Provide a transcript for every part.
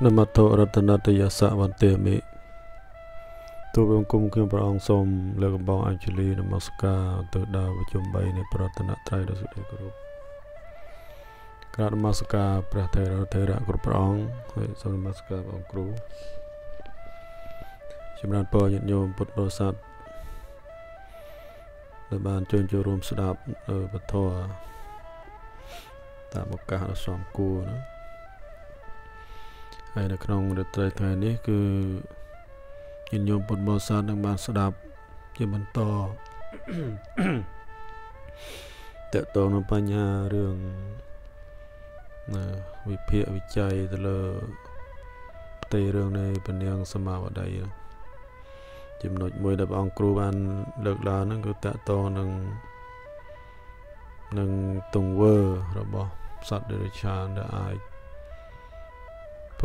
នមតរតនតយសវន្តិមិទូបង្គំខ្ញុំព្រះអង្គសូមលើកកំបងអញ្ជលីនមស្ការទៅដល់វិជុំ3នៃប្រតនត្រ័យដ៏សុខគោរពក្រាបនមស្ការព្រះថេរថេរៈគ្រប់ព្រះអង្គហើយសូមនមស្ការព្រះអង្គគ្រូចម្រើនពរញាតិញោមពុទ្ធបរិស័ទដែលបានចូលចូលរួមស្ដាប់ពធតាមឱកាសដ៏សមគួរណា ហើយនៅក្នុងរាត្រីថ្ងៃនេះគឺញាតិញោមពុទ្ធបរិស័ទនឹងបានស្ដាប់ជាបន្តតកតងនឹងបញ្ហារឿងណាវិភាគវិច័យទៅលើផ្ទៃរឿងនៃពនាងសមាវតីចំណុចមួយដែលព្រះអង្គគ្រូបានលើកឡើងហ្នឹងគឺតកតងនឹងនឹងទង្វើរបស់សត្វដេរឆានដែលអាច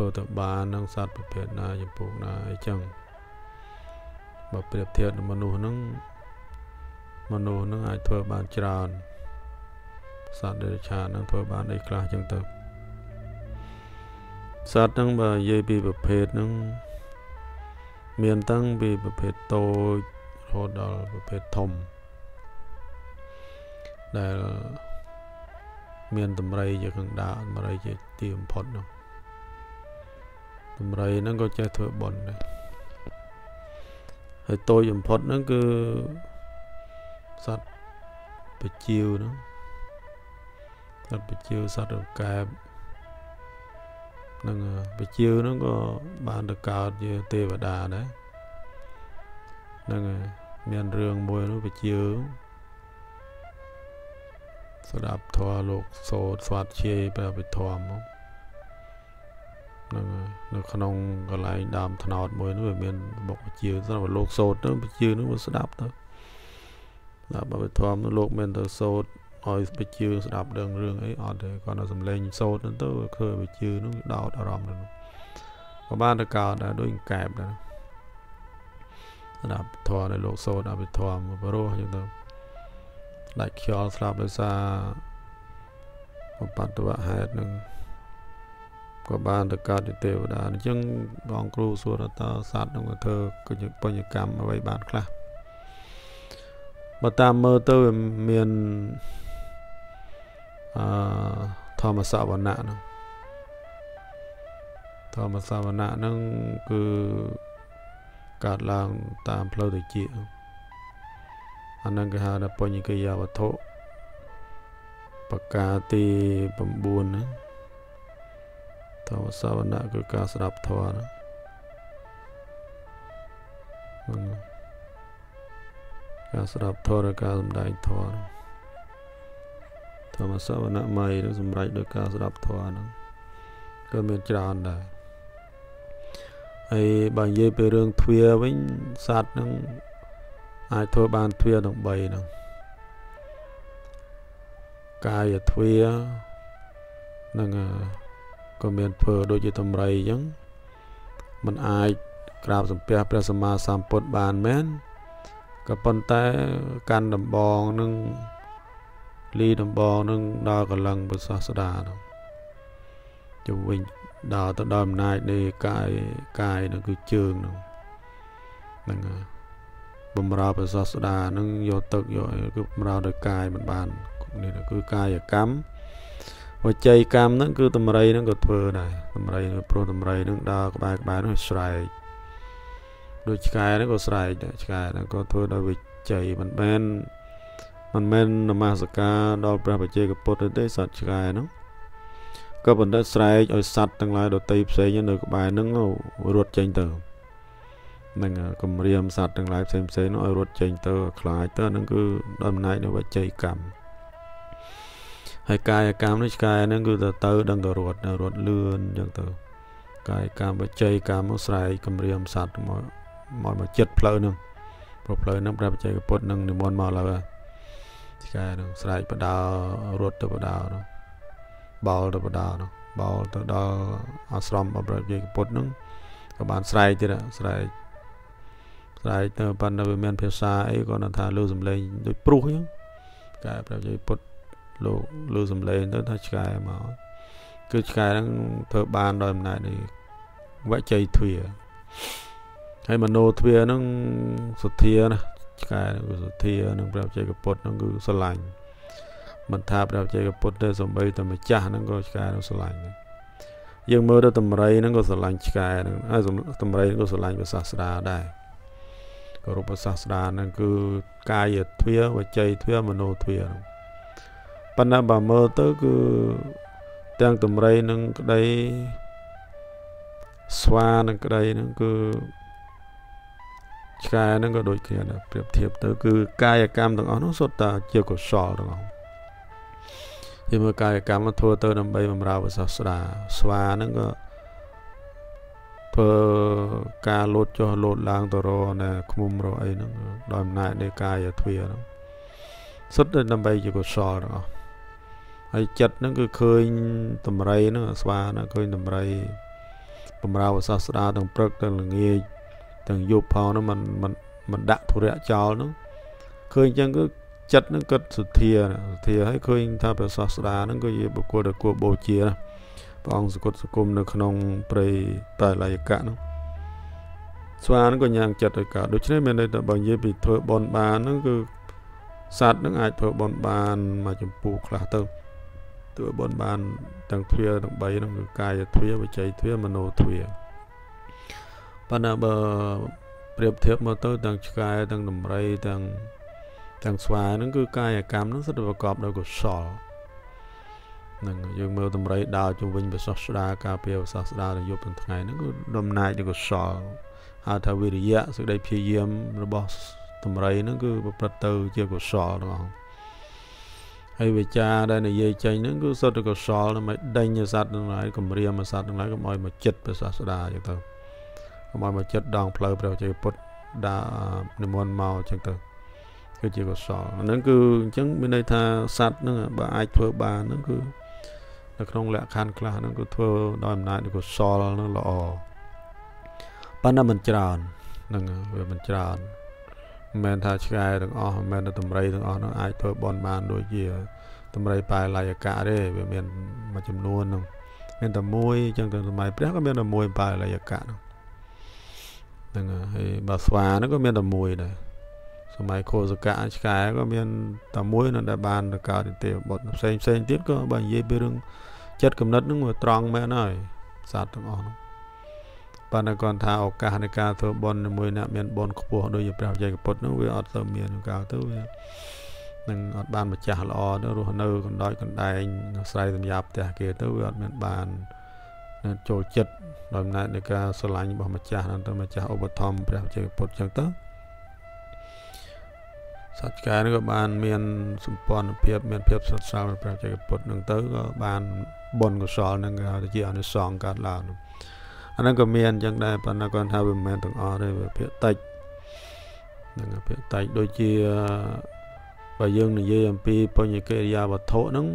ធ្វើទៅបាននឹងសត្វប្រភេទណាចំពោះណាអីចឹងបើប្រៀបធៀបនឹងមនុស្សហ្នឹងមនុស្សហ្នឹងអាចធ្វើបានច្រើនសត្វដែលឆានហ្នឹងធ្វើបានអីខ្លះចឹងទៅសត្វហ្នឹងបើនិយាយពីប្រភេទហ្នឹងមានតាំងពីប្រភេទតូចរហូតដល់ប្រភេទធំដែលមានតម្រៃជាកណ្ដាលតម្រៃជាទីបំផុតនោះ តម្រៃហ្នឹងក៏ចេះធ្វើបុណ្យដែរហើយតូចបំផុតហ្នឹងគឺសត្វបជាវហ្នឹងសត្វបជាវសត្វរកែបនឹងបជាវហ្នឹងក៏បានទៅកើតជាទេវតាដែរហ្នឹងមានរឿងមួយនោះបជាវស្ដាប់ធម៌លោកសោតស្វាត់ជាយព្រះវិធមមក នឹងនៅក្នុងកន្លែងដើមថ្នោតមួយនោះវាមានបុកជាសម្រាប់លោកសោតទៅជានោះវាស្ដាប់ទៅដល់បើធម្មលោកមានទៅសោតឲ្យបជាស្ដាប់ដឹងរឿងអីអត់ទេគាត់នៅសំឡេងសោតទៅទៅឃើញបជានោះដោតអារម្មណ៍នោះក៏បានទៅកោតដែរដូចកែបដែរស្ដាប់ធម៌នៃលោកសោតអភិធម្មបរោះចឹងទៅដាច់ខ្យល់ស្លាប់ដោយសារបត្តវហេតុនឹង ក៏បានទៅកើតជាទេវតាអញ្ចឹងបងគ្រូសួរតើសត្វនឹងធ្វើបញ្ញកម្មអ្វីបានខ្លះបើតាមមើលទៅវាមានអឺធម្មសវណៈនោះធម្មសវណៈហ្នឹងគឺកើតឡើងតាមផ្លូវតិចអានឹងគេហៅថាបញ្ញកិយាវត្ថុបកាទី9ហ្នឹង ធម្មសាវណៈគឺការស្ដាប់ធម៌ណាការស្ដាប់ធម៌ឬការសម្ដែងធម៌ធម្មសាវណៈម័យនឹងសម្រេចដោយការស្ដាប់ធម៌ហ្នឹងក៏មានច្រើនដែរហើយបើនិយាយពីរឿងទ្វាវិញសត្វហ្នឹងអាចធ្វើបានទ្វាទាំង3ហ្នឹងកាយទ្វានឹង ក៏មានធ្វើដូចជាតម្រៃអញ្ចឹងมันអាចក្រាបសំពះព្រះសម្មាសម្ពុទ្ធបានមែនក៏ប៉ុន្តែកាន់ដំបងនឹងលីដំបងនឹងដល់កលឹងពុទ្ធសាសនានោះជំវិញដល់ទៅដល់អំណាចនៃកាយកាយនោះគឺជើងនោះហ្នឹងបំរើពុទ្ធសាសនានឹងយកទឹកយកគឺបំរើដោយកាយមិនបាននេះគឺកាយកម្ម វចីកម្មហ្នឹងគឺតម្រៃហ្នឹងក៏ធ្វើដែរតម្រៃព្រោះតម្រៃហ្នឹងដើរក្បែរក្បែរហ្នឹងស្រែកដូចឆ្កែហ្នឹងក៏ស្រែកដែរឆ្កែហ្នឹងក៏ធ្វើដោយវិចីមិនមែនមិនមែននមស្ការដល់ព្រះបច្ចេកពុទ្ធទេសត្វឆ្កែហ្នឹងក៏បណ្ឌិតស្រែកឲ្យសត្វទាំងឡាយដតីផ្សេងនៅក្បែរហ្នឹងរត់ចេញទៅនឹងគម្រាមសត្វទាំងឡាយផ្សេងផ្សេងនោះឲ្យរត់ចេញទៅខ្លាចទៅហ្នឹងគឺដំណើរនៃវចីកម្ម ហើយកាយកម្មនេះឆ្កែហ្នឹងគឺទៅទៅដឹងទៅរត់រត់លឿនអញ្ចឹងទៅកាយកម្មបច្ច័យកម្មមកស្រែកគម្រាមសត្វមកមកមកចិត្តផ្លូវហ្នឹងព្រោះផ្លូវហ្នឹងព្រះបច្ចេកពុទ្ធនឹងនិមន្តមកឡើយឆ្កែហ្នឹងស្រែកបដារត់ទៅបដានោះបោលទៅបដានោះបោលទៅដល់អាស្រមរបស់ព្រះបច្ចេកពុទ្ធហ្នឹងក៏បានស្រែកទៀតស្រែកស្រែកទៅប៉ុន្តែវាមានភាសាអីគាត់ថាលើសំឡេងដូចព្រុសអញ្ចឹងកែព្រះបច្ចេកពុទ្ធ លោកលឺសំឡេងទៅថាឆ្កែមកគឺឆ្កែហ្នឹងធ្វើបានដោយអំណាចនៃ វជ័យទ្វាហើយមโนទ្វាហ្នឹងសុធាណាឆ្កែហ្នឹងគឺសុធានឹងព្រះជ័យកពុទ្ធហ្នឹងគឺស្រឡាញ់មិនថាព្រះជ័យកពុទ្ធទេសំបីតែម្ចាស់ហ្នឹងក៏ឆ្កែហ្នឹងស្រឡាញ់ដែរយើងមើលទៅតម្រៃហ្នឹងក៏ស្រឡាញ់ឆ្កែហ្នឹងហើយតម្រៃក៏ស្រឡាញ់ព្រះសាស្តាដែរគោរពព្រះសាស្តាហ្នឹងគឺកាយទ្វាវចីទ្វាមโนទ្វាហ្នឹង ប៉ុន្តែបើមើលទៅគឺទាំងតម្រៃនឹងក្តីស្វានឹងក្តីហ្នឹងគឺឆ្កែហ្នឹងក៏ដូចគ្នាដែរប្រៀបធៀបទៅគឺកាយកម្មទាំងអស់នោះសុទ្ធតែជាកុសលទាំងអស់យើងមើលកាយកម្មធ្វើទៅដើម្បីបម្រើព្រះសាស្តាស្វាហ្នឹងក៏ធ្វើការលោតចុះលោតឡើងទៅរណែឃុំរអីហ្នឹងដោយអំណាចនៃកាយទ្វាហ្នឹងសុទ្ធតែដើម្បីជាកុសលទាំងអស់ ហើយចិត្តហ្នឹងគឺឃើញតម្រៃហ្នឹងស្វាហ្នឹងឃើញតម្រៃបំរើសាស្តាទាំងព្រឹកទាំងល្ងាចទាំងយប់ផងហ្នឹងมันมันมันដាក់ធុរៈចោលហ្នឹងឃើញអញ្ចឹងគឺចិត្តហ្នឹងគិតសុធាសុធាហើយឃើញថាព្រះសាស្តាហ្នឹងគឺជាបុគ្គលដែលគួរបូជាណាព្រះអង្គសគុតសគុំនៅក្នុងព្រៃបល័យកៈហ្នឹងស្វាហ្នឹងក៏ញ៉ាំងចិត្តឲ្យកើតដូច្នេះមានន័យថាបើនិយាយពីធ្វើបនបានហ្នឹងគឺសត្វហ្នឹងអាចធ្វើបនបានមកចម្ពោះខ្លះទៅ ធ្វើបនបានទាំងទ្វាទាំង3ហ្នឹងគឺកាយទ្វាវិច័យទ្វាមโนទ្វាប៉ុន្តែបើប្រៀបធៀបមកទៅទាំងឆ្កែទាំងដំរីទាំងទាំងស្វាហ្នឹងគឺកាយកម្មហ្នឹងសុទ្ធតែប្រកបដោយកុសលនឹងយើងមើលតម្រៃដើរជុំវិញប្រសស្ដាការពារប្រសស្ដាទៅយប់ទាំងថ្ងៃហ្នឹងគឺដំណាយទៅកុសលហៅថាវិរិយៈសេចក្តីព្យាយាមរបស់តម្រៃហ្នឹងគឺប្រព្រឹត្តទៅជាកុសលទាំងអស់ ហើយវិចារដែលនិយាយចេញហ្នឹងគឺសុទ្ធតែកុសលដើម្បីដេញសត្វទាំងឡាយគម្រាមសត្វទាំងឡាយកុំឲ្យមកចិត្តព្រះសាស្តាអញ្ចឹងទៅកុំឲ្យមកចិត្តដងផ្លូវព្រះជ័យពុទ្ធដើរនិមន្តមកអញ្ចឹងទៅគឺជាកុសលហ្នឹងគឺអញ្ចឹងមានន័យថាសត្វហ្នឹងបើអាចធ្វើបានហ្នឹងគឺនៅក្នុងលក្ខខណ្ឌខ្លះហ្នឹងគឺធ្វើដោយអំណាចនៃកុសលហ្នឹងល្អប៉ុន្តែមិនច្រើនហ្នឹងវាមិនច្រើន មិនមែនថាឆ្កែទាំងអស់មិនមែនថាតម្រៃទាំងអស់ហ្នឹងអាចធ្វើបន់បានដូចជាតម្រៃប៉ែឡាយកៈទេវាមានមួយចំនួនហ្នឹងមានតែមួយអញ្ចឹងទៅសម័យព្រះក៏មានតែមួយប៉ែឡាយកៈហ្នឹងហ្នឹងហើយបើស្វាហ្នឹងក៏មានតែមួយដែរសម័យខោសកៈឆ្កែក៏មានតែមួយនៅដែលបានទៅកើតទេវបុត្រផ្សេងផ្សេងទៀតក៏បើនិយាយពីរឿងចិត្តគំនិតហ្នឹងវាត្រង់មែនហើយសត្វទាំងអស់ហ្នឹង ប៉ុន្តែគាត់ថាឱកាសនៃការធ្វើបុណ្យជាមួយអ្នកមានបុណ្យខ្ពស់ដូចជាព្រះវិជ័យកពុទ្ធហ្នឹងវាអត់ទៅមានកាលទៅវានឹងអត់បានម្ចាស់ល្អទៅរស់នៅកណ្ដោចកណ្ដែងស្រ័យសម្រាប់ផ្ទះគេទៅវាអត់មានបានចូលចិត្តដោយអំណាចនៃការស្រឡាញ់របស់ម្ចាស់ហ្នឹងទៅម្ចាស់ឧបត្ថម្ភព្រះវិជ័យពុទ្ធចឹងទៅសត្វឆ្កែនេះក៏បានមានសម្ព័ន្ធភាពមានភាពសុទ្ធសាធព្រះចក្រពុទ្ធនឹងទៅក៏បានបុណ្យកុសលនឹងគេហៅជាអនុសងកើតឡើង អាហ្នឹងក៏មានអញ្ចឹងដែរប៉ុន្តែគាត់ថាវាមិនមែនទាំងអស់ទេវាភាគតិចហ្នឹងភាគតិចដូចជាបើយើងនិយាយអំពីបញ្ញកិរិយាវត្ថុហ្នឹង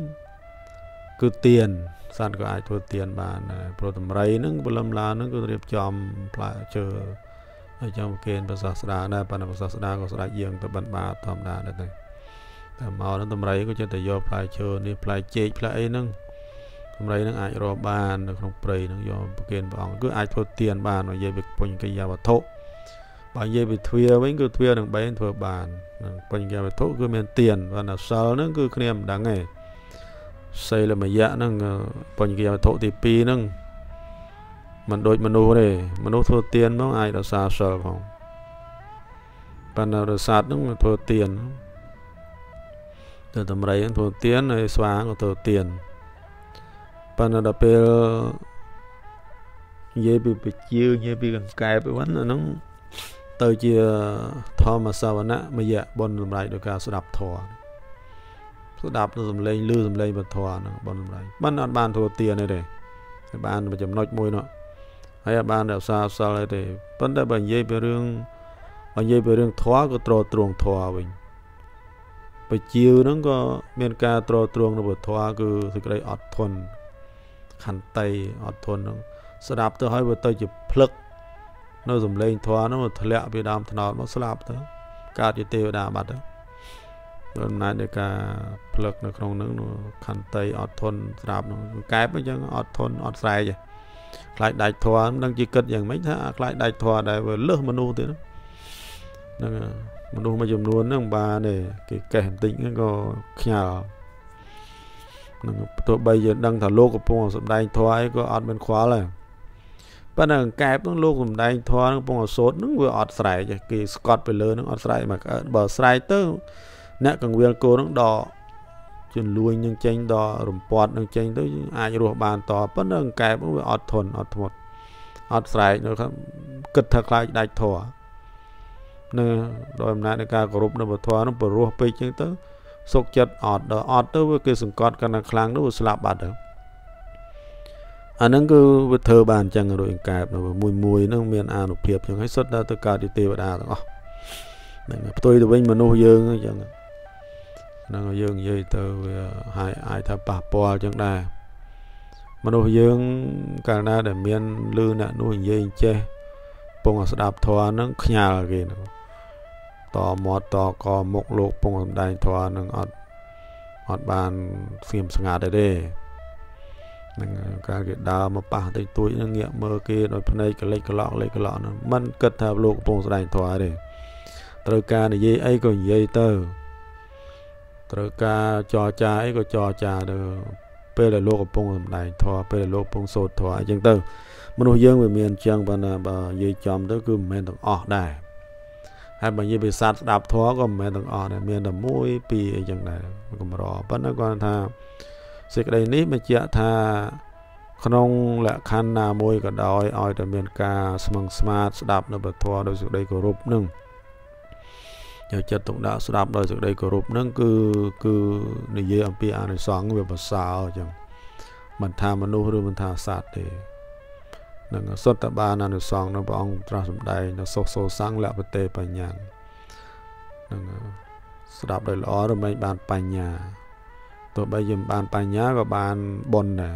គឺទៀនសត្វក៏អាចធ្វើទៀនបានដែរព្រោះតម្រៃហ្នឹងបលឹមឡាហ្នឹងគឺរៀបចំផ្លែឈើហើយចង់ប្រគេនព្រះសាស្តាដែរប៉ុន្តែព្រះសាស្តាក៏ស្ដេចយើងទៅបិណ្ឌបាតធម្មតាដែរទៅតែមកនឹងតម្រៃក៏ចិត្តតែយកផ្លែឈើនេះផ្លែចេកផ្លែអីហ្នឹង តម្រៃហ្នឹងអាចរកបាននៅក្នុងព្រៃហ្នឹងយកប្រគេនព្រះអង្គគឺអាចធ្វើទានបាននិយាយពីពុញកិយាវត្ថុបើនិយាយពីទ្វាវិញគឺទ្វានឹង3ធ្វើបានពុញកិយាវត្ថុគឺមានទានបើអសិលហ្នឹងគឺគ្នាមិនដឹងទេសីលមយៈហ្នឹងពុញកិយាវត្ថុទី2ហ្នឹងមិនដូចមនុស្សទេមនុស្សធ្វើទៀនមកអាចរសាសិលផងប៉ុន្តែរសាទនឹងធ្វើទៀនទៅតម្រៃធ្វើទៀនហើយស្វាក៏ធ្វើទៀន ប៉ុន្តែដល់ពេលនិយាយពីបជានិយាយពីកង្កែបវិញអាហ្នឹងទៅជាធម្មសវណៈមយៈបុណ្យសម្រាប់ដោយការស្ដាប់ធម៌ស្ដាប់ទៅសំឡេងឮសំឡេងពធហ្នឹងបុណ្យសម្រាប់មិនអត់បានធ្វើទៀនទេទេបានចំណុចមួយនោះហើយអាចបានរក្សាសិលអីទេប៉ុន្តែបើនិយាយពីរឿងបើនិយាយពីរឿងធម៌ក៏ត្រទ្រង់ធម៌វិញបជាវហ្នឹងក៏មានការត្រទ្រង់របស់ធម៌គឺសេចក្តីអត់ធន់ ខន្តីអត់ធន់ហ្នឹងស្ដាប់ទៅហើយវាទៅជាភ្លឹកនៅសំឡេងធម៌ហ្នឹងធ្លាក់ពីដើមថ្នោតមកស្លាប់ទៅកើតជាទេវតាបាត់ទៅដោយអំណាចនៃការភ្លឹកនៅក្នុងហ្នឹងខន្តីអត់ធន់ស្ដាប់ហ្នឹងកែបអញ្ចឹងអត់ធន់អត់ស្រែកទេខ្លាចដាច់ធွာមិនដឹងជាគិតយ៉ាងម៉េចថាខ្លាចដាច់ធွာដែលវាលើសមនុស្សទៀតហ្នឹងមនុស្សមួយចំនួនហ្នឹងបានទេគេកេះបន្តិចហ្នឹងក៏ខ្ញាល់ នឹងទោះបីយើងដឹងថាលោកកំពុងសម្ដែងធွာអីក៏អត់មានខ្វល់ដែរប៉ុន្តែអង្កែបហ្នឹងលោកសម្ដែងធွာហ្នឹងកំពុងអសូតហ្នឹងវាអត់ស្រែកគេស្កត់ទៅលើហ្នឹងអត់ស្រែកមកបើស្រែកទៅអ្នកកងវិលគោហ្នឹងដកជន់លួយនឹងចេញដល់រំពាត់នឹងចេញទៅអាចរស់បានតប៉ុន្តែអង្កែបវាអត់ធន់អត់ធ្មត់អត់ស្រែកនៅគិតថាខ្លាចដាច់ធွာនៅដោយអំណាចនៃការគោរពនៅពធនោះព្រោះពេកចឹងទៅ សុកចិត្តអត់ដល់អត់ទៅវាគេសង្កត់កាន់តែខ្លាំងទៅវាស្លាប់បាត់ទៅអាហ្នឹងគឺវាធ្វើបានអញ្ចឹងរួចអង្កែបនៅមួយមួយហ្នឹងមានអានុភាពអញ្ចឹងហើយសុទ្ធតែទៅកើតជាទេវតាទាំងអស់ហ្នឹងផ្ទុយទៅវិញមនុស្សយើងអញ្ចឹងហ្នឹងយើងនិយាយទៅវាហើយអាចថាប៉ះពាល់អញ្ចឹងដែរមនុស្សយើងកាលណាដែលមានលឺអ្នកនោះនិយាយចេះពងស្ដាប់ធម៌ហ្នឹងខ្ញាល់គេហ្នឹង តមាត់តកមុខលោកពងសំដែងធម៌នឹងអត់អត់បានស្ងៀមស្ងាត់ទេនឹងការគេដើរមកប៉ះតិចតួចនឹងងាកមើលគេដោយភ្នែកកលិចកឡក់លេចកឡក់ហ្នឹងមិនគិតថាលោកកំពុងស្ដែងធម៌ទេត្រូវការនិយាយអីក៏និយាយទៅត្រូវការចរចាអីក៏ចរចាទៅពេលដែលលោកកំពុងសម្ដែងធម៌ពេលដែលលោកកំពុងសូត្រធម៌អញ្ចឹងទៅមនុស្សយើងវាមានអញ្ចឹងបើណាបើនិយាយចំទៅគឺមិនមែនទាំងអស់ដែរ ហើយបើនិយាយពីសត្វស្ដាប់ធម៌ក៏មិនមែនទាំងអស់ដែរមានតែមួយពីរអីចឹងដែរកម្រប៉ុន្តែគាត់ថាសេចក្តីនេះបញ្ជាក់ថាក្នុងលក្ខខណ្ឌណាមួយក៏ដោយឲ្យតែមានការស្មឹងស្មាតស្ដាប់នៅពធដោយសេចក្តីគោរពនឹងយកចិត្តទុកដាក់ស្ដាប់ដោយសេចក្តីគោរពនឹងគឺគឺនិយាយអំពីអានិសង្សវាប្រសើរអញ្ចឹងមិនថាមនុស្សឬមិនថាសត្វទេ នឹងសុទ្ធតែបានអនុសងនៅព្រះអង្គត្រាស់សម្ដែងនៅសុខសោសੰងលពតេបញ្ញានឹងស្ដាប់ដោយល្អរមែងបានបញ្ញាទោះបីយើងបានបញ្ញាក៏បានបុណ្យដែរ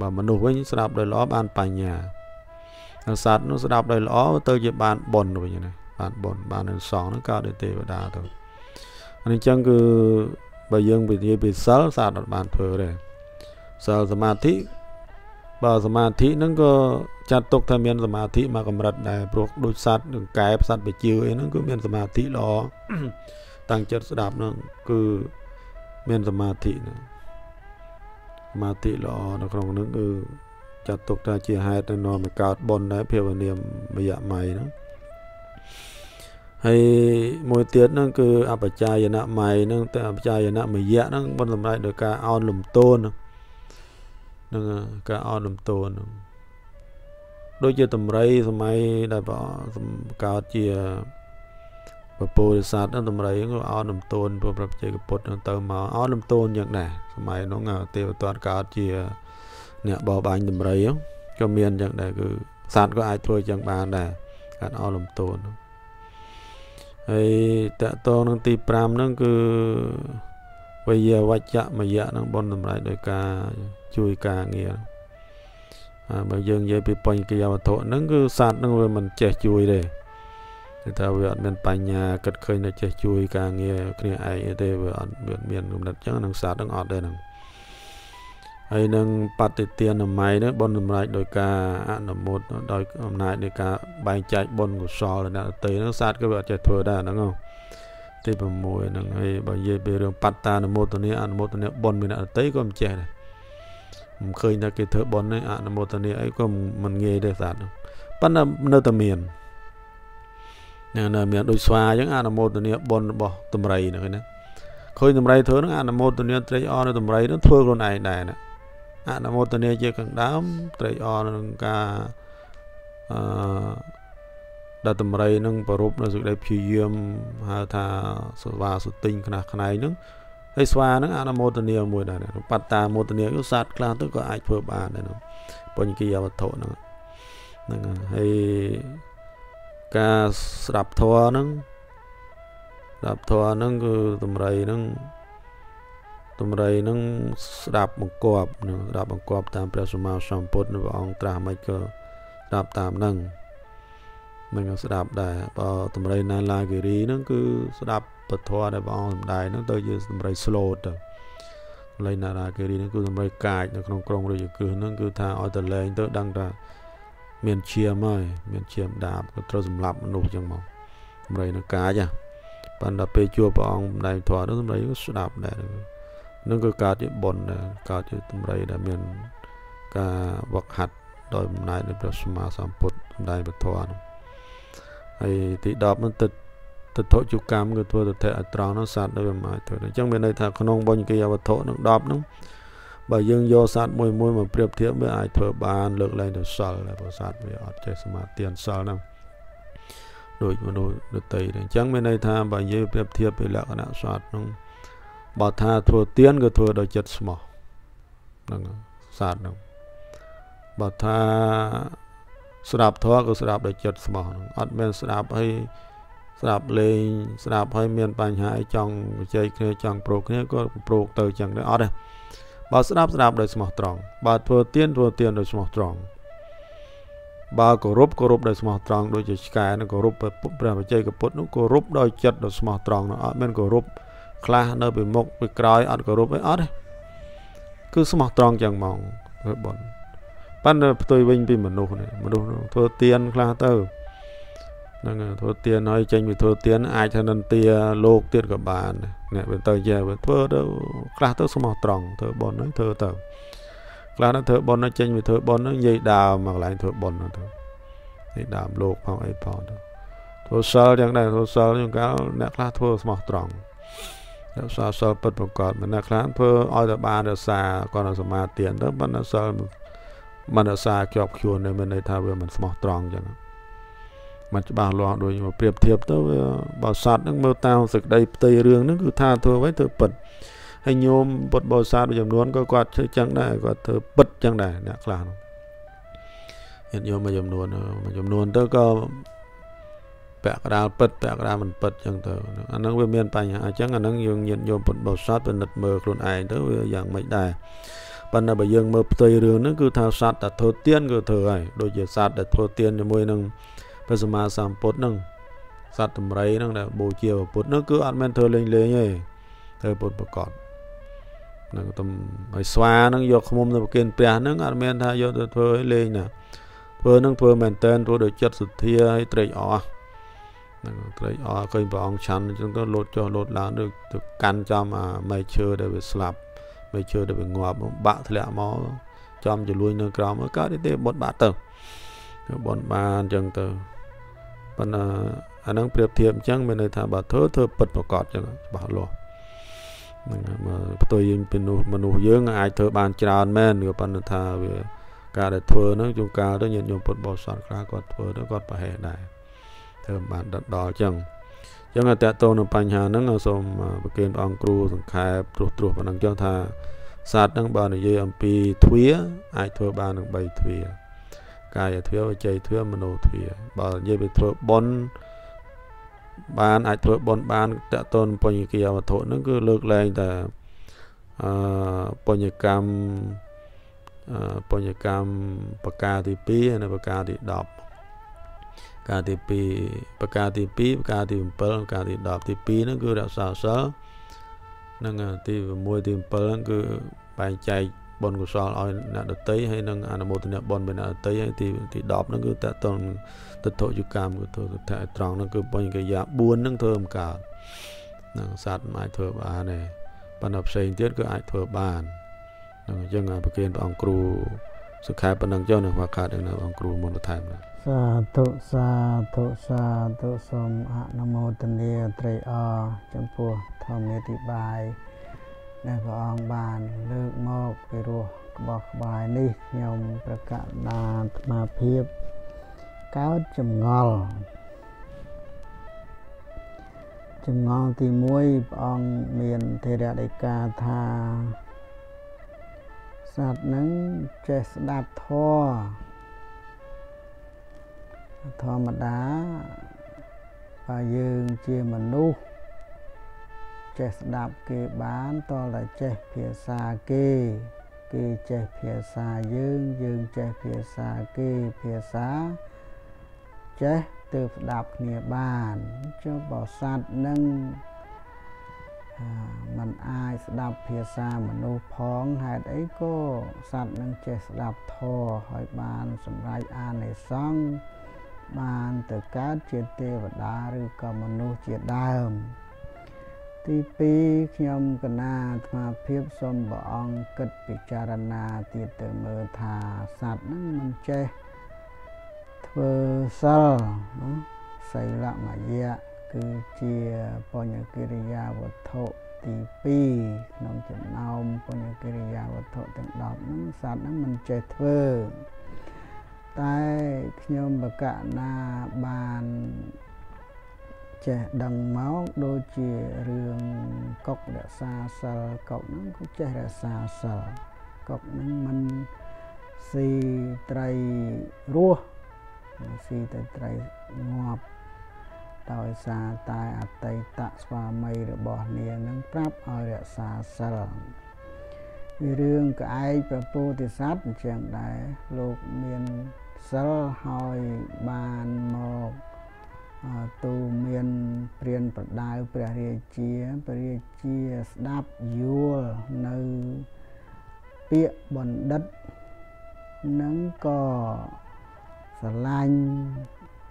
បើមនុស្សវិញស្ដាប់ដោយល្អបានបញ្ញាហើយសត្វនោះស្ដាប់ដោយល្អទៅជាបានបុណ្យវិញណាបានបុណ្យបានអនុសងនឹងកើតដោយទេវតាទៅអានេះចឹងគឺបើយើងវិនិច្ឆ័យពីសិលសត្វអត់បានធ្វើទេសិលសមាធិ បើសមាធិហ្នឹងក៏ចាត់ទុកថាមានសមាធិមកកម្រិតដែរព្រោះដូចសัตว์នឹងកែបសัตว์បជាអីហ្នឹងគឺមានសមាធិល្អតាំងចិត្តស្ដាប់ហ្នឹងគឺមានសមាធិហ្នឹងសមាធិល្អនៅក្នុងហ្នឹងគឺចាត់ទុកថាជាហេតុដែលនាំឲ្យកើតបុណ្យដែរភាវនាមយម័យហ្នឹងហើយមួយទៀតហ្នឹងគឺអបជាយនម័យហ្នឹងតែអបជាយនមយៈហ្នឹងបុណ្យសម្រាប់ដោយការអោនលំទោនហ្នឹង នឹងការអត់លំទោនដូចជាតម្រៃសម័យដែលកើតជាពពោធិសត្វតម្រៃក៏អត់លំទោនព្រះប្រជេកពុទ្ធទៅមកអត់លំទោនយ៉ាងដែរសម័យនោះទេវទត្តកើតជា អ្នកបបាញ់តម្រៃក៏មានយ៉ាងដែរគឺសត្វក៏អាចធ្វើយ៉ាងបានដែរការអត់លំទោនហើយតកតងនឹងទី5ហ្នឹងគឺវិយវច្ចៈមយៈនឹងបុណ្យតម្រៃដោយការ ជួយការងារបើយើងនិយាយពីបញ្ញកិយវត្ថុហ្នឹងគឺសត្វហ្នឹងវាមិនចេះជួយទេគឺថាវាអត់មានបញ្ញាគិតឃើញតែចេះជួយការងារគ្នាឯងទេវាអត់មានគំនិតចឹងនឹងសត្វហ្នឹងអត់ទេហ្នឹងហើយនឹងបតិទានសម័យនេះបុណ្យសម្រេចដោយការអនុមោទដោយអំណាចនៃការបែងចែកបុណ្យកុសលដល់អ្នកដទៃហ្នឹងសត្វក៏វាអត់ចេះធ្វើដែរហ្នឹងហ៎ទី6ហ្នឹងហើយបើនិយាយពីរឿងបត្តានុមោទនីអនុមោទនីបុណ្យមានអ្នកដទៃក៏មិនចេះដែរ មិនឃើញថាគេធ្វើបុណ្យនេះអនុមោទនីអីក៏មិនងាយទេសត្វប៉ុន្តែនៅតែមាននៅនៅមានដូចស្វាអញ្ចឹងអនុមោទនីបុណ្យរបស់តម្រៃហ្នឹងណាឃើញតម្រៃធ្វើហ្នឹងអនុមោទនីត្រេកអរនៅតម្រៃហ្នឹងធ្វើខ្លួនឯងដែរណាអនុមោទនីជាខាងដើមត្រេកអរនឹងការអឺដែលតម្រៃនឹងប្រពនៅសេចក្តីព្យាយាមហៅថាសវាសុទិញខ្នះខ្នែងហ្នឹង ហើយស្វាហ្នឹងអនុមោទនាមួយដែរបត្តាមោទនាគឺសត្វខ្លះទៅក៏អាចធ្វើបានដែរហ្នឹងបញ្ញគិយវត្ថុហ្នឹងហ្នឹងហើយការស្ដាប់ធម៌ហ្នឹងស្ដាប់ធម៌ហ្នឹងគឺតម្រៃហ្នឹងតម្រៃហ្នឹងស្ដាប់បង្គាប់នឹងស្ដាប់បង្គាប់តាមព្រះសម្មាសម្ពុទ្ធព្រះអង្គត្រាស់មិនក៏ស្ដាប់តាមហ្នឹងមិនស្ដាប់ដែរបើតម្រៃណាឡាគិរីហ្នឹងគឺស្ដាប់ ពធដែលព្រះអង្គសម្ដែងហ្នឹងទៅជាតម្រៃ slow ទៅលេងនារាគិរីហ្នឹងគឺសម្រាប់កាចនៅក្នុងក្រុងរាជគ្រឹះហ្នឹងគឺថាឲ្យតលែងទៅដឹងថាមានឈាមហើយមានឈាមដាបក៏ត្រូវសម្លាប់មនុស្សចឹងមកសម្រាប់នៅកាចហ่ะប៉ុន្តែពេលជួបព្រះអង្គម្ដែងធម៌នោះសម្រាប់ក៏ស្ដាប់ដែរនឹងគឺកើតជាបុណ្យដែរកើតជាតម្រៃដែលមានការវឹកហាត់ដោយអំណាចនៃព្រះសម្មាសម្ពុទ្ធម្ដែងពធនោះហើយទី10នោះទឹក ទិដ្ឋជកម្មគឺធ្វើទៅតែឲ្យត្រង់នោះសត្វនៅវាមិនអាចធ្វើអញ្ចឹងមានន័យថាក្នុងបុញ្ញគិយវត្ថុនឹង10នោះបើយើងយកសត្វមួយមួយមកប្រៀបធៀបវាអាចធ្វើបានលើកលែងទៅសិលតែព្រោះសត្វវាអត់ចេះសមាធិសិលហ្នឹងដូចមនុស្សដតីអញ្ចឹងមានន័យថាបើយើងប្រៀបធៀបពីលក្ខណៈសត្វនោះបើថាធ្វើទៀនគឺធ្វើដោយចិត្តស្មោះហ្នឹងសត្វហ្នឹងបើថាស្ដាប់ធម៌ក៏ស្ដាប់ដោយចិត្តស្មោះហ្នឹងអត់មានស្ដាប់ឲ្យ ស្ដាប់លេងស្ដាប់ហើយមានបញ្ហាអីចង់វិជ័យគ្នាចង់ប្រូគ្នាក៏ប្រូទៅចឹងដែរអត់ទេបើស្ដាប់ស្ដាប់ដោយស្មោះត្រង់បើធ្វើទៀនធ្វើទៀនដោយស្មោះត្រង់បើគោរពគោរពដោយស្មោះត្រង់ដូចជាឆ្កែនឹងគោរពព្រះបច្ចេកពុទ្ធនោះគោរពដោយចិត្តដោយស្មោះត្រង់នោះអត់មានគោរពខ្លះនៅពីមុខពីក្រោយអត់គោរពអីអត់ទេគឺស្មោះត្រង់ចឹងហ្មងធ្វើបុណ្យប៉ុន្តែផ្ទុយវិញពីមនុស្សនេះមនុស្សធ្វើទៀនខ្លះទៅ ហ្នឹងធ្វើទៀនហើយចេញពីធ្វើទៀនអាចថានន្ទាលោកទៀតក៏បានអ្នកវាទៅជាធ្វើទៅខ្លះទៅស្មោះត្រង់ធ្វើប៉ុនហ្នឹងធ្វើទៅខ្លះទៅធ្វើប៉ុនហ្នឹងចេញពីធ្វើប៉ុនហ្នឹងនិយាយដើមមកកន្លែងធ្វើប៉ុនហ្នឹងទៅនិយាយដើមលោកផងអីផងទៅធ្វើសិលយ៉ាងដែរធ្វើសិលយ៉ាងកាលអ្នកខ្លះធ្វើស្មោះត្រង់រក្សាសិលពិតប្រកបមិនអ្នកខ្លះធ្វើឲ្យតែបានរក្សាគាត់សមាធិទៅប៉ុន្តែសិលមិនរក្សាជាប់ខ្លួននៅមានន័យថាវាមិនស្មោះត្រង់អញ្ចឹង មិនច្បាស់លាស់ដូចមកប្រៀបធៀបទៅវាបើសត្វហ្នឹងមើលតាមសេចក្តីផ្ទៃរឿងហ្នឹងគឺថាធ្វើអ្វីធ្វើពិតហើយញោមពុទ្ធបរិស័ទមួយចំនួនក៏គាត់ធ្វើចឹងដែរគាត់ធ្វើពិតចឹងដែរអ្នកខ្លះនោះញាតិញោមមួយចំនួនមួយចំនួនទៅក៏ពាក់កដាលពិតពាក់កដាលមិនពិតចឹងទៅអាហ្នឹងវាមានបញ្ហាអញ្ចឹងអាហ្នឹងយើងញាតិញោមពុទ្ធបរិស័ទពិនិត្យមើលខ្លួនឯងទៅវាយ៉ាងម៉េចដែរប៉ុន្តែបើយើងមើលផ្ទៃរឿងហ្នឹងគឺថាសត្វតែធ្វើទៀនគឺធ្វើហើយដូចជាសត្វដែលធ្វើទៀនជាមួយនឹង ព្រះសម្មាសម្ពុទ្ធហ្នឹងសត្វតម្រៃហ្នឹងដែលបូជាពុទ្ធហ្នឹងគឺអត់មែនធ្វើលេងលេងទេធ្វើពុទ្ធប្រកបហ្នឹងទំឲ្យស្វាហ្នឹងយកខ្មុំទៅប្រគិនព្រះហ្នឹងអត់មែនថាយកទៅធ្វើឲ្យលេងណាធ្វើហ្នឹងធ្វើមែនតែនធ្វើដោយចិត្តសទ្ធាឲ្យត្រេកអរហ្នឹងត្រេកអរឃើញព្រះអង្គឆាន់អញ្ចឹងទៅលោតចុះលោតឡើងទៅកាន់ចំអាម៉ៃឈើដែលវាស្លាប់ម៉ៃឈើដែលវាងាប់បាក់ធ្លាក់មកចំចលួយនៅក្រោមកើតទេបុតបាក់ទៅបនបានអញ្ចឹងទៅ ប៉ុន្តែអានឹងប្រៀបធៀបអញ្ចឹងមានន័យថាបើធ្វើធ្វើពិតប្រកបអញ្ចឹងច្បាស់លាស់ហ្នឹងមកផ្ទុយយើងពីមនុស្សយើងអាចធ្វើបានច្រើនមែនក៏ប៉ុន្តែថាវាការដែលធ្វើហ្នឹងជួនកាលទៅញាតិញោមពុទ្ធបរិស័ទខ្លះគាត់ធ្វើទៅគាត់ប្រហែលដែរធ្វើបានដិតដល់អញ្ចឹងអញ្ចឹងតើតើនៅបញ្ហាហ្នឹងសូមប្រគេនព្រះអង្គគ្រូសង្ខេបត្រួសត្រាសប៉ុណ្ណឹងចុះថាសត្វហ្នឹងបើនិយាយអំពីទ្វាអាចធ្វើបាននឹង3ទ្វា កាយទ្វាវិច័យទ្វាមโนទ្វាបើនិយាយពីធ្វើបុណ្យបានអាចធ្វើបុណ្យបានតកតនបញ្ញកិយវត្ថុហ្នឹងគឺលើកលែងតែអឺបញ្ញកម្មអឺបញ្ញកម្មបកាទី2និងបកាទី10ការទី2បកាទី2បកាទី7បកាទី10ទី2ហ្នឹងគឺរក្សាសិលនិងទី6ទី7ហ្នឹងគឺបែងចែក បុណ្យកុសលឲ្យអ្នកដតីហើយនឹងអនុមោទនបុណ្យពីអ្នកដតីហើយទីទី10ហ្នឹងគឺតកតងទិដ្ឋយុកម្មគឺធ្វើតែត្រង់ហ្នឹងគឺបញ្ញកិយា4ហ្នឹងធ្វើមិនកើតហ្នឹងសត្វមិនអាចធ្វើបានទេប៉ុន្តែផ្សេងទៀតគឺអាចធ្វើបានហ្នឹងអញ្ចឹងប្រគិនព្រះអង្គគ្រូសុខែប៉ុណ្ណឹងចុះនៅខ្វះខាតនៅអង្គគ្រូមុនបន្ថែមណាសាធុសាធុសាធុសូមអនុមោទនាត្រេកអរចំពោះធម្មនិតិបាយ ដែលព្រះអង្គបានលើកមកពីរស់ក្បោះក្បាយនេះខ្ញុំប្រកាសណាអាត្មាភាពកើតចម្ងល់ចម្ងល់ទី1ព្រះអង្គមានធរដីកាថាសត្វនឹងចេះស្ដាប់ធម៌ធម្មតាបើយើងជាមនុស្ស ចេះស្ដាប់គេបានតលតែចេះភាសាគេគេចេះភាសាយើងយើងចេះភាសាគេភាសាចេះទើបស្ដាប់គ្នាបានចុះបើសัตว์នឹង มันអាចស្ដាប់ភាសាមនុស្សផងហេតុអីក៏សត្វនឹងចេះស្ដាប់ធម៌ហើយបានសម្រេចអានិសង្ឃបានទៅកើតជាទេវតាឬក៏មនុស្សជាដើម ទី2ខ្ញុំកណាអាត្មាភាពសូមព្រះអង្គគិតពិចារណាទៀតទៅមើលថាសត្វហ្នឹងមិនចេះធ្វើសិលណាសីលមយៈគឺជាបញ្ញកិរិយាវត្ថុទី2ក្នុងចំណោមបញ្ញកិរិយាវត្ថុទាំង10ហ្នឹងសត្វហ្នឹងមិនចេះធ្វើតែខ្ញុំបកណាបាន ចេះដឹងមកដូចជារឿងកុករក្សាសិលកុកហ្នឹងក៏ចេះរក្សាសិលកុកហ្នឹងមិនស៊ីត្រីរស់ស៊ីតែត្រីងាប់ដោយសារតែអតីតស្វាមីរបស់នាងនឹងប្រាប់ឲ្យរក្សាសិលវារឿងក្អែកប្រពោធិសត្វអញ្ចឹងដែរលោកមានសិលហើយបានមក ទូមានព្រានប្រដៅព្រះរាជាព្រះរាជាស្ដាប់យល់នៅពាក្យបណ្ឌិតនឹងក៏ស្រឡាញ់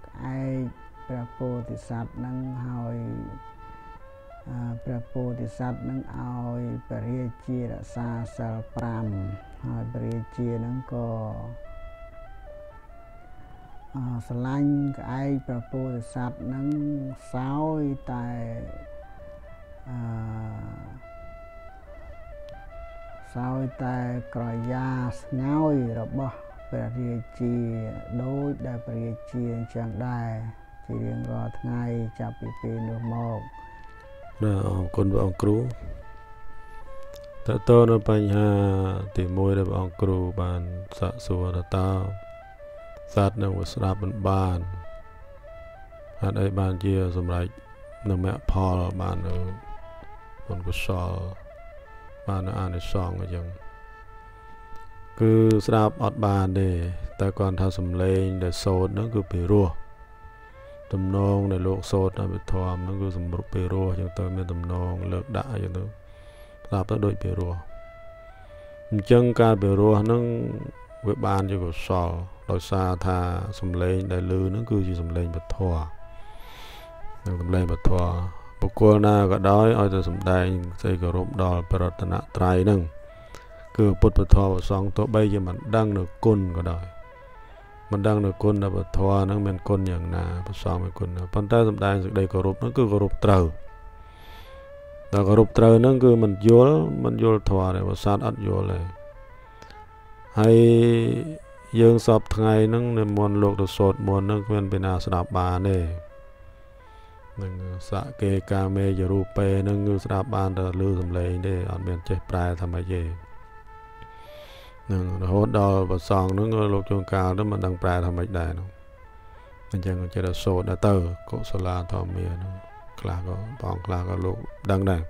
ក្អែកព្រះពោធិសត្វនឹងហើយព្រះពោធិសត្វនឹងឲ្យព្រះរាជារក្សាសិល5ហើយព្រះរាជានឹងក៏ ស្រឡាញ់ក្អែកព្រះពោធិសត្វនឹងសោយតែអឺសោយតែក្រយ៉ាស្ងោយរបស់ព្រះរាជាដូចដែលព្រះរាជាអញ្ចឹងដែរជារៀងរាល់ថ្ងៃចាប់ពីពេលនោះមកណាអរគុណព្រះអង្គគ្រូតើតើនៅបញ្ហាទី1ដែលព្រះអង្គគ្រូបានសាកសួរតើ សត្វនឹងស្ដាប់មិនបានហេតុអីបានជាសម្រេចនៅមគ្គផលបាននៅបុណ្យកុសលបាននៅអានិសង្ឃអញ្ចឹងគឺស្ដាប់អត់បានទេតែគាត់ថាសំឡេងដែលសូត្រហ្នឹងគឺពីរោះតំណងដែលលោកសូត្រតាមវិធមហ្នឹងគឺសម្រុបពីរោះអញ្ចឹងទៅមានតំណងលើកដាក់អញ្ចឹងទៅស្ដាប់ទៅដូចពីរោះអញ្ចឹងការពីរោះហ្នឹងវាបានជាកុសល ដោយសារថាសំឡេងដែលឮហ្នឹងគឺជាសំឡេងពធនឹងសំឡេងពធបុគ្គលណាក៏ដោយឲ្យតែសំដែងសេចគោរពដល់ប្រតនត្រ័យហ្នឹងគឺពុទ្ធពធប្រសងទោះបីជាមិនដឹងនៅគុណក៏ដោយមិនដឹងនៅគុណដល់ពធហ្នឹងមានគុណយ៉ាងណាប្រសងមានគុណប៉ុន្តែសំដែងសេចក្តីគោរពហ្នឹងគឺគោរពត្រូវដល់គោរពត្រូវហ្នឹងគឺមិនយល់មិនយល់ធម៌ទេប្រសាទអត់យល់ទេហើយ យើងសពថ្ងៃហ្នឹងនិមន្តលោកទៅសូត្រមន្តហ្នឹងគ្មានពីណាស្ដាប់បានទេនឹងសកេកាមេយរូពេហ្នឹងគឺស្ដាប់បានតែលឺសំឡេងទេអត់មានចេះប្រែថាម៉េចទេនឹងរហូតដល់ប្រសងហ្នឹងលោកជួនកាលទៅមិនដឹងប្រែថាម៉េចដែរនោះអញ្ចឹងចេះតែសូត្រដែរទៅកុសលាធម្មានោះខ្លះក៏បងខ្លះក៏លោកដឹងដែរ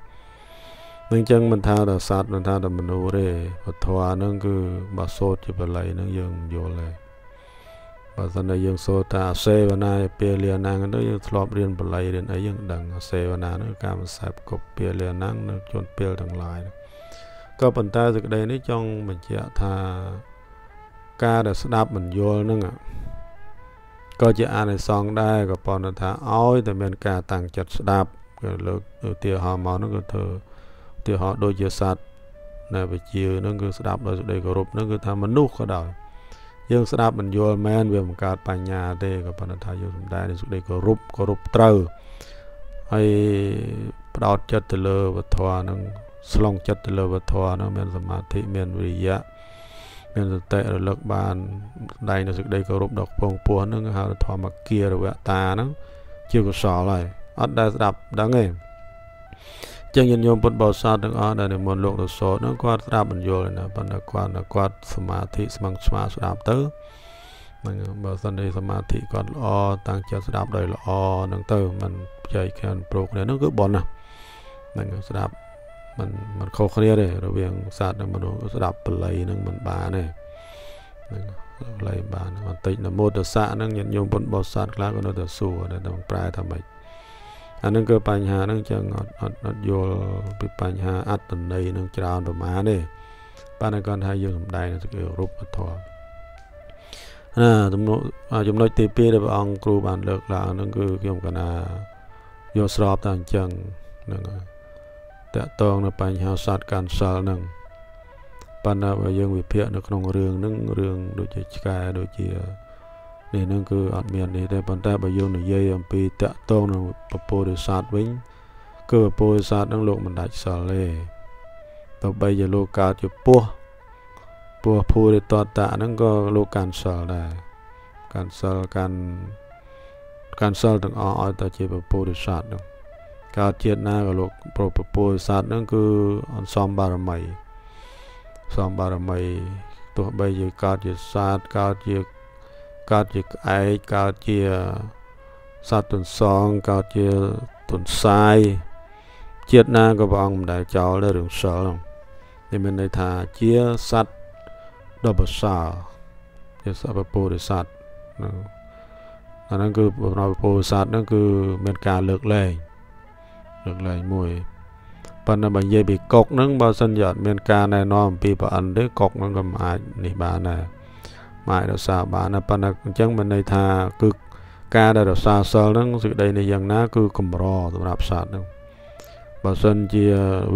នឹងចឹងមិនថាតែសត្វមិនថាតែមនុស្សទេពធហ្នឹងគឺបើសូត្រជាបល័យហ្នឹងយើងយល់ដែរបើសិនតែយើងសូត្រថាអសេវនាពាលាណាងទៅយើងធ្លាប់រៀនបល័យរៀនអីយើងដឹងអសេវនាហ្នឹងការមិនសែបគប់ពាលាណាងនៅជន់ពេលទាំងឡាយក៏ប៉ុន្តែសេចក្តីនេះចង់បញ្ជាក់ថាការដែលស្ដាប់មិនយល់ហ្នឹងក៏ជាអានិសង្ឃដែរក៏ប៉ុន្តែថាឲ្យតែមានការតាំងចិត្តស្ដាប់ក៏លើកឧទាហរណ៍មកហ្នឹងគឺធ្វើ ទាហរណ៍ដូចជាសត្វនៅវិជានឹងគឺស្ដាប់ដោយសេចក្តីគោរពនឹងគឺថាមនុស្សក៏ដោយយើងស្ដាប់មិនយល់មែនវាបង្កើតបញ្ញាទេក៏ប៉ុន្តែថាយើងសំដែងសេចក្តីគោរពគោរពត្រូវហើយផ្ដោតចិត្តទៅលើវត្ថុនឹងស្លងចិត្តទៅលើវត្ថុនឹងមានសមាធិមានវិរិយៈមានសតិរលឹកបានដៃនៅសេចក្តីគោរពដល់ពងពោះនឹងហៅធម្មគារវតានឹងជាកុសលហើយអត់ដែលស្ដាប់ដឹងទេ ចឹងញាតិញោមពុទ្ធបរិស័ទទាំងអស់ដែលនិមន្តលោកទៅសូត្រនោះគាត់ស្ដាប់បញ្យល់ណាប៉ុន្តែគាត់គាត់សមាធិស្មឹងស្មាស្ដាប់ទៅហ្នឹងបើសិនជាសមាធិគាត់ល្អតាំងចិត្តស្ដាប់ដោយល្អហ្នឹងទៅมันចែកខានប្រូគ្នាហ្នឹងគឺបនណាហ្នឹងស្ដាប់มันมันខុសគ្នាទេរវាងសត្វនិងមនុស្សស្ដាប់បល័យហ្នឹងมันបានទេហ្នឹងបល័យបានបន្តិចនមោទសៈហ្នឹងញាតិញោមពុទ្ធបរិស័ទខ្លះក៏នៅតែសួរតែប្រែថាម៉េច អានឹងគឺបញ្ហាហ្នឹងចឹងអត់អត់អត់យល់ពីបញ្ហាអត្តន័យនឹងច្រើនប្រមាណទេប៉ុន្តែគាត់ថាយើងសំដែងនៅគឺរូបធម៌ណាចំណុចចំណុចទី2ដែលព្រះអង្គគ្រូបានលើកឡើងហ្នឹងគឺខ្ញុំកណាយកស្របតែអញ្ចឹងហ្នឹងតកតងនៅបញ្ហាសត្វកាន់សិលហ្នឹងប៉ុន្តែបើយើងវិភាគនៅក្នុងរឿងហ្នឹងរឿងដូចជាឆ្កែដូចជា នេះនឹងគឺអត់មាននេះទេប៉ុន្តែបើយើងនិយាយអំពីតកតងនឹងពពុទ្ធសាសវិញគឺពពុទ្ធសាសនឹងលោកមិនដាច់សិលទេទោះបីជាលោកកើតជាពស់ពស់ភូរិតតៈហ្នឹងក៏លោកកាន់សិលដែរកាន់សិលកាន់កាន់សិលទាំងអស់ឲ្យតែជាពពុទ្ធសាសហ្នឹងកើតជាតិណាក៏លោកប្រពពុទ្ធសាសហ្នឹងគឺអន្សំបារមីសំបារមីទោះបីជាកើតជាសាសកើតជា កើតជាក្អែកកើតជាសត្វទុនសងកើតជាទុនសាយជាតិណាក៏ព្រះអង្គមិនដែលចោលដែររឿងសិលនោះនេះមានន័យថាជាសត្វដ៏ប្រសើរជាសត្វពុរិស័ទនោះអាហ្នឹងគឺបំណងពុរិស័ទហ្នឹងគឺមានការលើកលែងលើកលែងមួយប៉ុន្តែបើនិយាយពីកុកហ្នឹងបើសិនជាអត់មានការណែនាំអំពីប្រអិនទេកុកហ្នឹងក៏មិនអាចនេះបានដែរ អាចរក្សាបានប៉ុន្តែអញ្ចឹងមានន័យថាគឺការដែលរក្សាសិលហ្នឹងសេចក្តីនេះយ៉ាងណាគឺកម្រសម្រាប់សត្វហ្នឹងបើសិនជា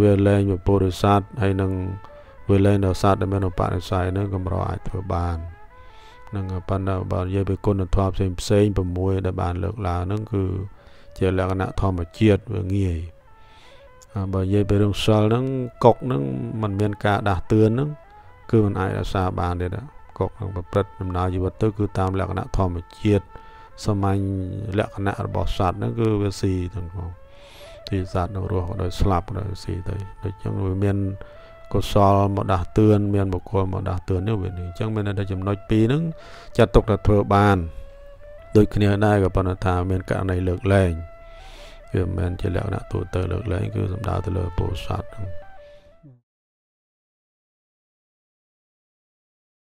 វាលែងពុរិស័ទហើយនឹងវាលែងដល់សត្វដែលមានឧបនិស្ស័យហ្នឹងកម្រអាចធ្វើបាននឹងប៉ុន្តែបើនិយាយពីគុណធម៌ផ្សេងផ្សេង6ដែលបានលើកឡើងហ្នឹងគឺជាលក្ខណៈធម្មជាតិវាងាយបើនិយាយពីរឿងសិលហ្នឹងកុកហ្នឹងมันមានការដាស់តឿនហ្នឹងគឺมันអាចរក្សាបានទេដែរ កុកនឹងប្រព្រឹត្តដំណើរជីវិតទៅគឺតាមលក្ខណៈធម្មជាតិសាមញ្ញលក្ខណៈរបស់សត្វហ្នឹងគឺវាស៊ីទាំងផងទីសត្វនៅរស់ក៏ដោយស្លាប់ក៏ដោយស៊ីទៅដូច្នេះវាមានកុសលមកដាស់តឿនមានបុគ្គលមកដាស់តឿននេះវានេះអញ្ចឹងមានតែចំណុច2ហ្នឹងចាត់ទុកថាធ្វើបានដូចគ្នាដែរក៏ប៉ុន្តែថាមានករណីលើកលែងវាមិនមែនជាលក្ខណៈទូទៅលើកលែងគឺសំដៅទៅលើពោធិសត្វហ្នឹង